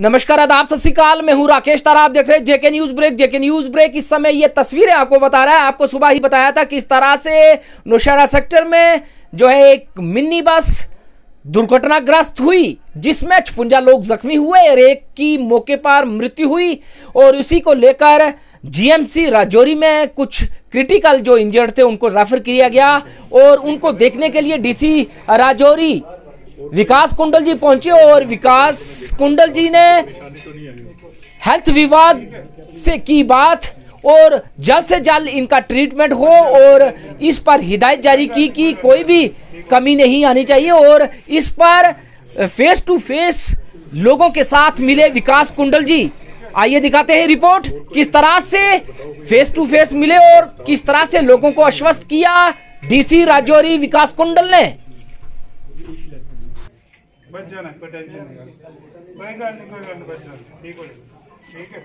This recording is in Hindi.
नमस्कार, आदाब, सत श्रीकाल। मैं हूँ राकेश तारा। आप देख रहे हैं JK news break. JK news break इस समय ये तस्वीरें आपको बता रहा है। आपको सुबह ही बताया था कि इस तरह से नौशहरा सेक्टर में जो है एक मिनी बस दुर्घटनाग्रस्त हुई, जिसमें छपुंजा लोग जख्मी हुए और एक की मौके पर मृत्यु हुई और उसी को लेकर जीएमसी राजौरी में कुछ क्रिटिकल जो इंजर्ड थे, उनको रेफर किया गया और उनको देखने के लिए डीसी राजौरी विकास कुंडल जी पहुँचे और विकास कुंडल जी ने हेल्थ विभाग से की बात और जल्द से जल्द इनका ट्रीटमेंट हो और इस पर हिदायत जारी की कि कोई भी कमी नहीं आनी चाहिए और इस पर फेस टू फेस लोगों के साथ मिले विकास कुंडल जी। आइए दिखाते हैं रिपोर्ट, किस तरह से फेस टू फेस मिले और किस तरह से लोगों को आश्वस्त किया। डीसी राजौरी विकास कुंडल ने। बच जाना कोई टेंशन नहीं। कोई गल नहीं, कोई गल नहीं बच जाना ठीक हो। जाएगा ठीक है।